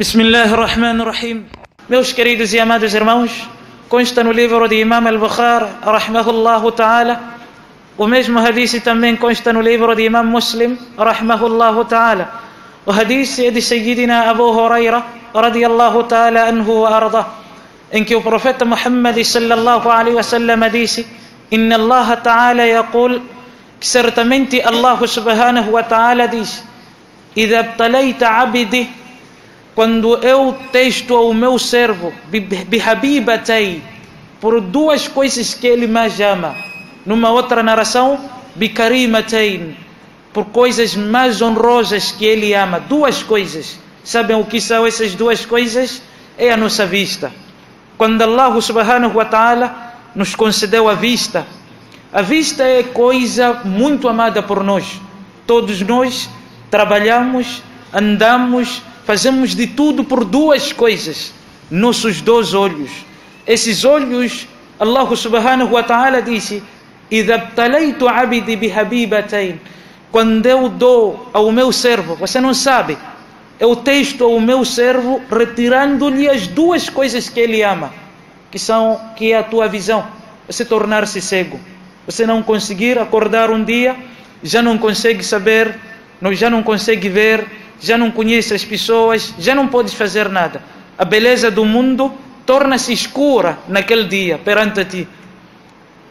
Bismillah ar-Rahman ar-Rahim. Meus queridos e amados irmãos, consta no livro de Imam al-Bukhari, rahmahullah ta'ala, o mesmo hadith também consta no livro de Imam Muslim, rahmahullah ta'ala. O hadith é de Sayyidina Abu Huraira, radiyallahu ta'ala anhu wa arda, em que o profeta Muhammad sallallahu alaihi wasallam disse: "Inna Allah ta'ala yaqul" que certamente Allah subhanahu wa ta'ala diz: "Idha ibtalaita 'abdi" quando eu testo ao meu servo bihabibatei por duas coisas que ele mais ama. Numa outra narração bikarimatein por coisas mais honrosas que ele ama. Duas coisas. Sabem o que são essas duas coisas? É a nossa vista. Quando Allah subhanahu wa ta'ala nos concedeu a vista a vista é coisa muito amada por nós. Todos nós trabalhamos andamos fazemos de tudo por duas coisas: nossos dois olhos. Esses olhos, Allah subhanahu wa ta'ala disse. Quando eu dou ao meu servo, você não sabe, eu testo ao meu servo retirando-lhe as duas coisas que ele ama, que são que é a tua visão, você tornar-se cego, você não conseguir acordar um dia, já não consegue saber, já não consegue ver, já não conhece as pessoas, já não podes fazer nada. A beleza do mundo torna-se escura naquele dia perante ti.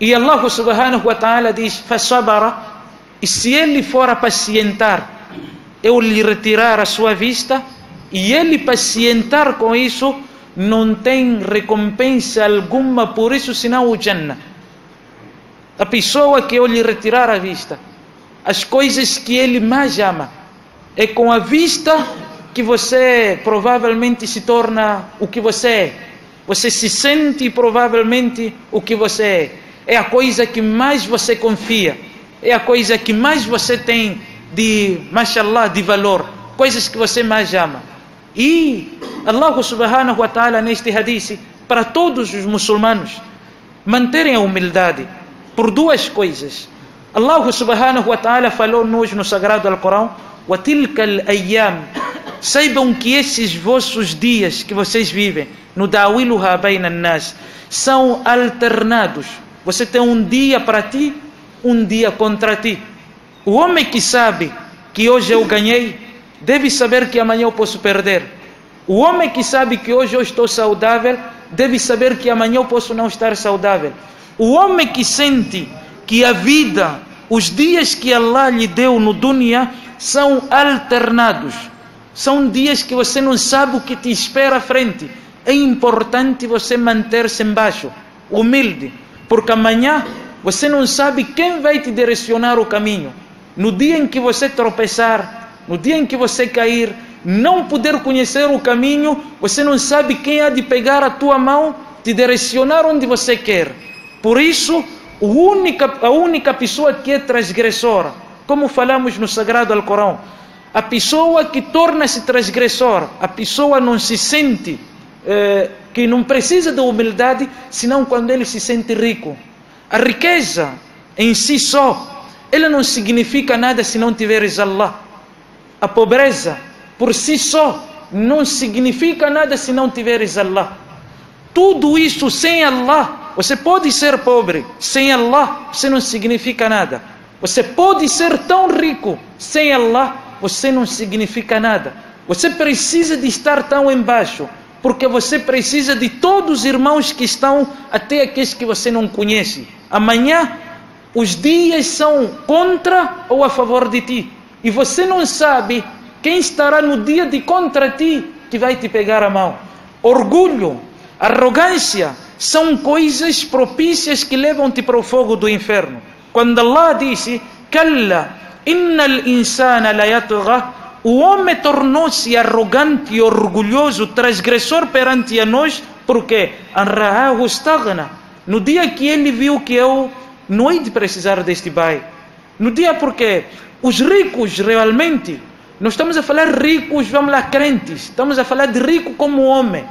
E Allah subhanahu wa ta'ala diz: Fasabara, e se ele for apacientar, eu lhe retirar a sua vista, e ele pacientar com isso, não tem recompensa alguma por isso senão o Jannah. A pessoa que eu lhe retirar a vista, as coisas que ele mais ama, é com a vista que você provavelmente se torna o que você é. Você se sente provavelmente o que você é. É a coisa que mais você confia. É a coisa que mais você tem de, mashallah, de valor. Coisas que você mais ama. E Allah subhanahu wa ta'ala neste hadith, para todos os muçulmanos, manterem a humildade por duas coisas. Allah subhanahu wa ta'ala falou nos no Sagrado Alcorão ayam. saibam que esses vossos dias que vocês vivem, no Dawilu nas, são alternados. Você tem um dia para ti, um dia contra ti. O homem que sabe que hoje eu ganhei, deve saber que amanhã eu posso perder. O homem que sabe que hoje eu estou saudável, deve saber que amanhã eu posso não estar saudável. O homem que sente que a vida os dias que Allah lhe deu no dunya, são alternados. São dias que você não sabe o que te espera à frente. É importante você manter-se embaixo, humilde, porque amanhã você não sabe quem vai te direcionar o caminho. No dia em que você tropeçar, no dia em que você cair, não poder conhecer o caminho, você não sabe quem há de pegar a tua mão, te direcionar onde você quer. Por isso, única, a única pessoa que é transgressora, como falamos no Sagrado Alcorão, a pessoa que torna-se transgressor, a pessoa não se sente, eh, que não precisa de humildade, senão quando ele se sente rico. A riqueza em si só, ela não significa nada se não tiveres Allah. A pobreza, por si só, não significa nada se não tiveres Allah. Tudo isso sem Allah, você pode ser pobre, sem Allah, você não significa nada. Você pode ser tão rico sem Allah, você não significa nada. Você precisa de estar tão embaixo, porque você precisa de todos os irmãos que estão, até aqueles que você não conhece. Amanhã, os dias são contra ou a favor de ti. E você não sabe quem estará no dia de contra ti que vai te pegar a mão. Orgulho, arrogância, são coisas propícias que levam-te para o fogo do inferno. Quando Allah disse: Kalla, innal insana la yatgha, o homem tornou-se arrogante e orgulhoso, transgressor perante a nós, porque. No dia que ele viu que eu não hei de precisar deste pai. No dia porque os ricos realmente, não estamos a falar ricos, vamos lá, crentes, estamos a falar de rico como homem.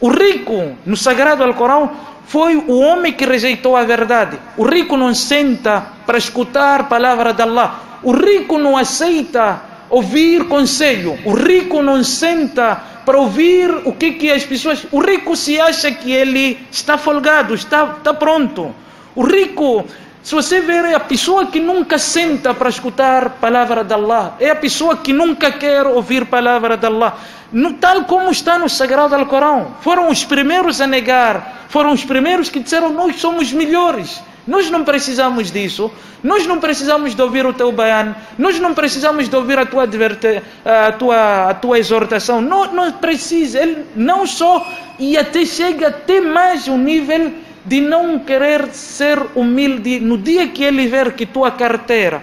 O rico, no Sagrado Alcorão, foi o homem que rejeitou a verdade. O rico não senta para escutar a palavra de Allah. O rico não aceita ouvir conselho. O rico não senta para ouvir o que, que as pessoas. O rico se acha que ele está folgado, está, está pronto. O rico, se você ver, é a pessoa que nunca senta para escutar a palavra de Allah, é a pessoa que nunca quer ouvir a palavra de Allah. No, tal como está no Sagrado Alcorão. Foram os primeiros a negar, foram os primeiros que disseram: Nós somos melhores. Nós não precisamos disso. Nós não precisamos de ouvir o teu bayan. Nós não precisamos de ouvir a tua, a tua, a tua exortação. Não, não precisa. Ele não só, e até chega até mais um nível de não querer ser humilde. No dia que ele ver que tua carteira,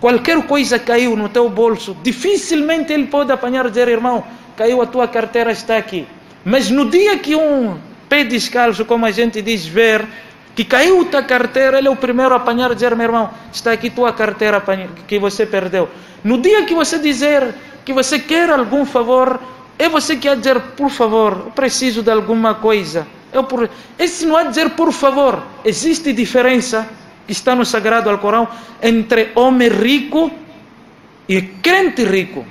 qualquer coisa caiu no teu bolso, dificilmente ele pode apanhar e dizer, irmão, caiu a tua carteira, está aqui. Mas no dia que um pé descalço, como a gente diz, ver que caiu tua carteira, ele é o primeiro a apanhar e dizer, meu irmão, está aqui tua carteira que você perdeu. No dia que você dizer que você quer algum favor, é você que a dizer, por favor, preciso de alguma coisa. Eu por... Esse não é dizer por favor. Existe diferença que está no Sagrado Alcorão entre homem rico e crente rico.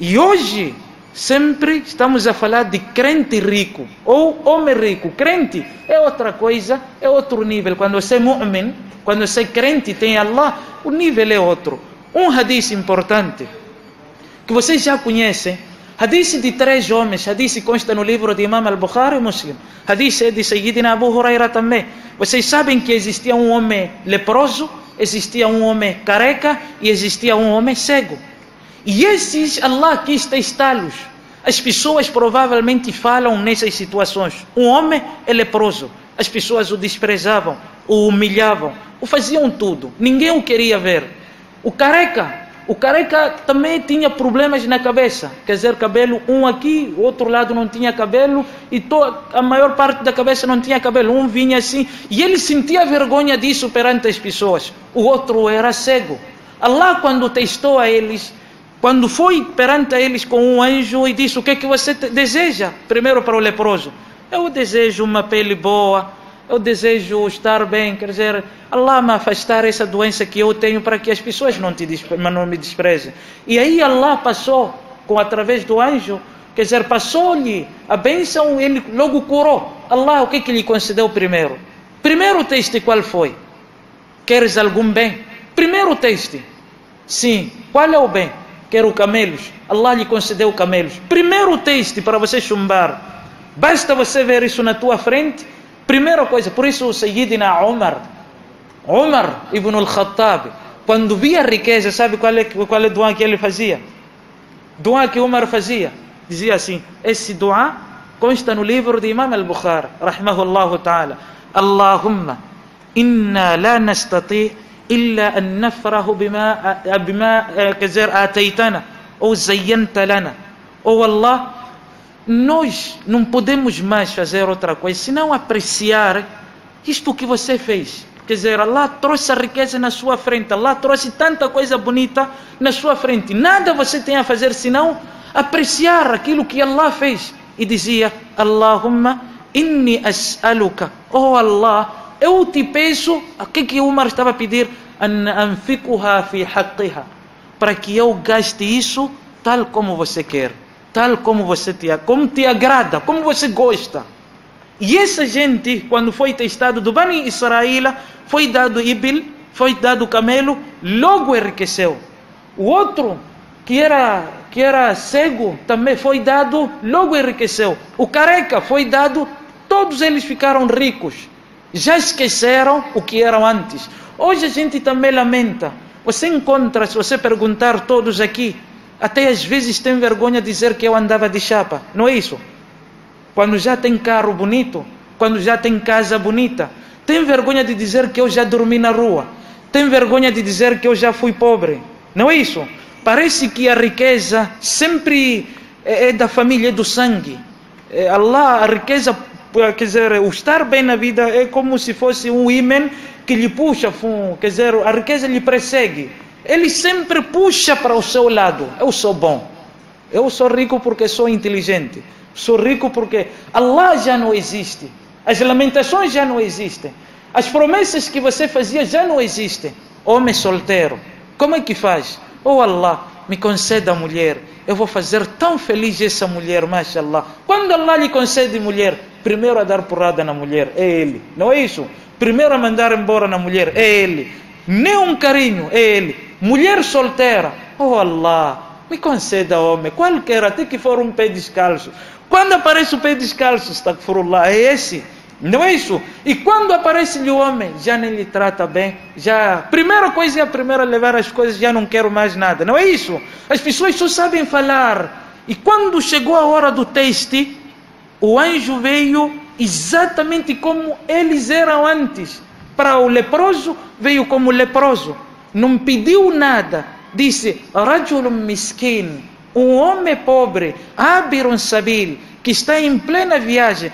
E hoje Sempre estamos a falar de crente rico ou homem rico. Crente é outra coisa, é outro nível. Quando você é mu'min, quando você é crente tem Allah, o nível é outro. Um hadith importante que vocês já conhecem. Hadith de três homens. Hadith consta no livro de Imam al-Bukhari e Muslim. Hadith é de Sayyidina Abu Huraira também. Vocês sabem que existia um homem leproso, existia um homem careca e existia um homem cego. E esses Allah quis testá-los. As pessoas provavelmente falam nessas situações. Um homem é leproso. As pessoas o desprezavam, o humilhavam, o faziam tudo. Ninguém o queria ver. O careca, o careca também tinha problemas na cabeça. Quer dizer, cabelo, um aqui, o outro lado não tinha cabelo, e a maior parte da cabeça não tinha cabelo. Um vinha assim, e ele sentia vergonha disso perante as pessoas. O outro era cego. Allah, quando testou a eles, quando foi perante eles com um anjo e disse: O que é que você deseja? Primeiro para o leproso: Eu desejo uma pele boa, eu desejo estar bem. Quer dizer, Allah me afastar essa doença que eu tenho para que as pessoas não, te não me desprezem. E aí Allah passou, com através do anjo, quer dizer, passou-lhe a bênção, ele logo curou. Allah, o que, é que lhe concedeu primeiro? Primeiro teste qual foi? Queres algum bem? Primeiro teste. Sim. Qual é o bem? quero camelos. Allah lhe concedeu camelos. Primeiro teste para você chumbar. Basta você ver isso na tua frente. Primeira coisa, por isso o Sayyidina Umar, Umar ibn al-Khattab, quando via riqueza, sabe qual é, qual é o doá que ele fazia? Doa que Umar fazia. Dizia assim, esse doa consta no livro de Imam al-Bukhari, rahmahullahu ta'ala. Allahumma, inna la nastati illa an nafrahu bima, bima eh, quer dizer, ateitana, ou zayyanta lana. Ou Allah, nós não podemos mais fazer outra coisa senão apreciar isto que você fez. Quer dizer Allah trouxe a riqueza na sua frente Allah trouxe tanta coisa bonita na sua frente. Nada você tem a fazer senão apreciar aquilo que Allah fez. E dizia Allahumma inni as'aluka. Oh Allah eu te peço, o que que Umar estava a pedir? Anfiquha fi haqqiha. Para que eu gaste isso tal como você quer, tal como você te, como te agrada, como você gosta. E essa gente, quando foi testado do Bani Israel, foi dado ibil, foi dado camelo, logo enriqueceu. O outro, que era, que era cego, também foi dado, logo enriqueceu. O careca foi dado, todos eles ficaram ricos já esqueceram o que eram antes. Hoje a gente também lamenta. Você encontra, se você perguntar todos aqui, até às vezes tem vergonha de dizer que eu andava de chapa. Não é isso? Quando já tem carro bonito, quando já tem casa bonita, tem vergonha de dizer que eu já dormi na rua. Tem vergonha de dizer que eu já fui pobre. Não é isso? Parece que a riqueza sempre é, é da família, é do sangue. É Allah, a riqueza quer dizer, o estar bem na vida é como se fosse um imã que lhe puxa, quer dizer, a riqueza lhe persegue. Ele sempre puxa para o seu lado. Eu sou bom. Eu sou rico porque sou inteligente. Sou rico porque Allah já não existe. As lamentações já não existem. As promessas que você fazia já não existem. Homem solteiro, como é que faz? Oh Allah, me conceda a mulher eu vou fazer tão feliz essa mulher, mashallah. Quando Allah lhe concede mulher, primeiro a dar porrada na mulher, é ele. Não é isso? Primeiro a mandar embora na mulher, é ele. Nem um carinho, é ele. Mulher solteira, oh Allah, me conceda homem, qualquer, até que for um pé descalço. Quando aparece o pé descalço, está lá, é esse. Não é isso? E quando aparece-lhe o homem, já nem lhe trata bem, já. Primeira coisa é a primeira levar as coisas, já não quero mais nada. Não é isso? As pessoas só sabem falar. E quando chegou a hora do teste, o anjo veio exatamente como eles eram antes. Para o leproso, veio como leproso. Não pediu nada. Disse: Rajulun miskin, um homem pobre, abirun sabil, que está em plena viagem.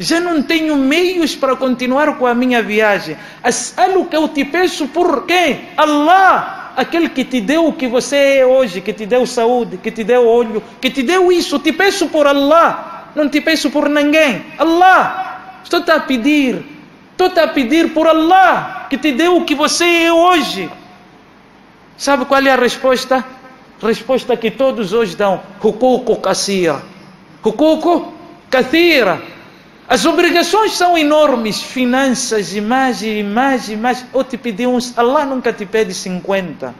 Já não tenho meios para continuar com a minha viagem. As'alu que eu te peço por quem? Allah aquele que te deu o que você é hoje, que te deu saúde, que te deu olho, que te deu isso, te peço por Allah, não te peço por ninguém. Allah, estou a pedir, estou a pedir por Allah, que te deu o que você é hoje. Sabe qual é a resposta? Resposta que todos hoje dão: Hukuku kasira. Hukuku kathira. As obrigações são enormes, finanças, imagem, imagem, imagem. Eu te pedi uns, Allah nunca te pede 50.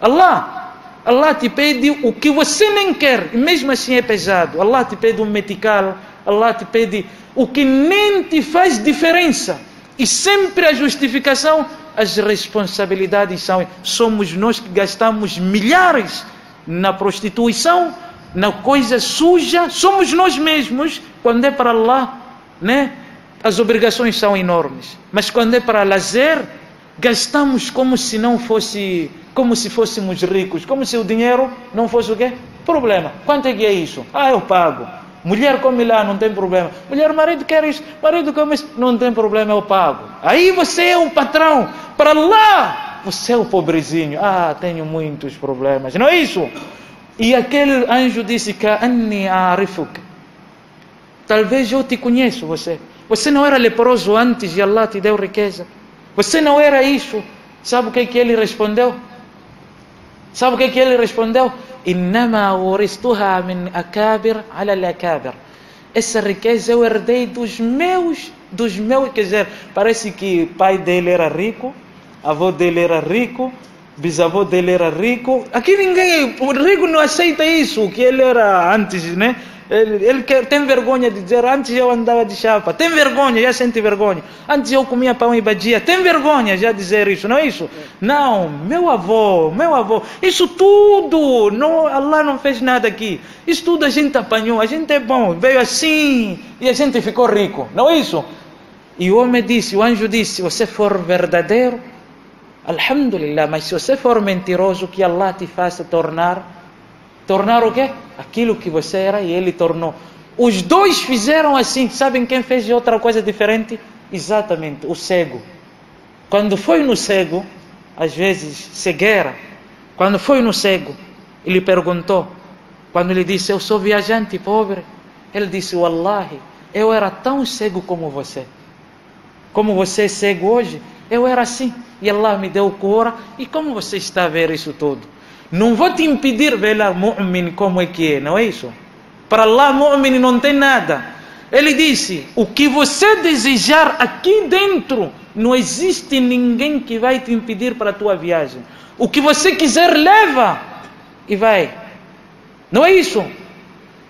Allah, Allah te pede o que você nem quer, e mesmo assim é pesado. Allah te pede um medical, Allah te pede o que nem te faz diferença. E sempre a justificação, as responsabilidades são, somos nós que gastamos milhares na prostituição, na coisa suja, somos nós mesmos, quando é para Allah né? As obrigações são enormes, mas quando é para lazer, gastamos como se não fosse, como se fôssemos ricos, como se o dinheiro não fosse o quê? Problema. Quanto é que é isso? Ah, eu pago. Mulher come lá, não tem problema. Mulher, marido quer isso, marido come isso, não tem problema, eu pago. Aí você é o patrão. Para lá, você é o pobrezinho. Ah, tenho muitos problemas. Não é isso? E aquele anjo disse: a'rifuk. Talvez eu te conheço você. Você não era leproso antes e Allah te deu riqueza. Você não era isso. Sabe o que, que ele respondeu? Sabe o que, que ele respondeu? Innama uristuha min akabir ala akabir. Essa riqueza eu herdei dos meus, dos meus, quer dizer, parece que pai dele era rico, avô dele era rico, bisavô dele era rico. Aqui ninguém, o rico não aceita isso, que ele era antes, né? Ele, ele quer, tem vergonha de dizer, antes eu andava de chapa, tem vergonha, já sente vergonha. Antes eu comia pão e badia, tem vergonha já dizer isso, não é isso? Não, meu avô, meu avô, isso tudo, não, Allah não fez nada aqui. Isso tudo a gente apanhou, a gente é bom, veio assim e a gente ficou rico, não é isso? E o homem disse, o anjo disse, se você for verdadeiro, Alhamdulillah, mas se você for mentiroso, que Allah te faça tornar Tornar o quê? Aquilo que você era e ele tornou. Os dois fizeram assim. Sabem quem fez outra coisa diferente? Exatamente, o cego. Quando foi no cego, às vezes cegueira, quando foi no cego, ele perguntou, quando ele disse, eu sou viajante pobre, ele disse, Wallahi, eu era tão cego como você. Como você é cego hoje, eu era assim. E Allah me deu cura. E como você está a ver isso tudo? Não vou te impedir ver lá mu'min como é que é, não é isso? Para Allah, mu'min não tem nada. Ele disse: O que você desejar aqui dentro, não existe ninguém que vai te impedir para a tua viagem. O que você quiser, leva e vai. Não é isso?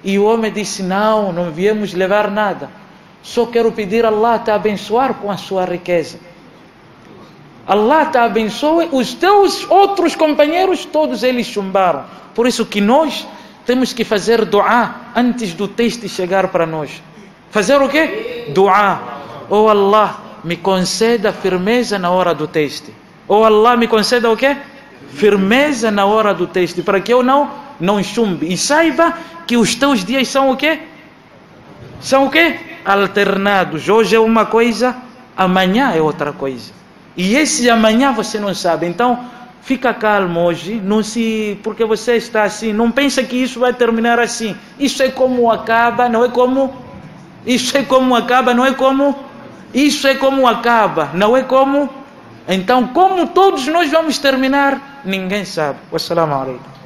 E o homem disse: Não, não viemos levar nada. Só quero pedir a Allah te abençoar com a sua riqueza. Allah te abençoe, os teus outros companheiros, todos eles chumbaram. Por isso que nós temos que fazer dua antes do teste chegar para nós. Fazer o quê? Dua. Oh Allah, me conceda firmeza na hora do teste. Oh Allah, me conceda o quê? Firmeza na hora do teste, para que eu não não chumbe. E saiba que os teus dias são o quê? São o quê? Alternados. Hoje é uma coisa, amanhã é outra coisa. E esse amanhã você não sabe. Então, fica calmo hoje, não se porque você está assim, não pensa que isso vai terminar assim. Isso é como acaba, não é como isso é como acaba, não é como isso é como acaba, não é como Então, como todos nós vamos terminar, ninguém sabe. Wassalamu alaikum.